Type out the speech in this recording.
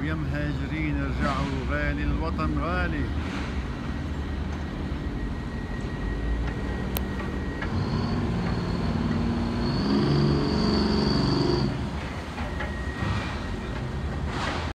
ويا مهاجرين ارجعوا غالي الوطن غالي.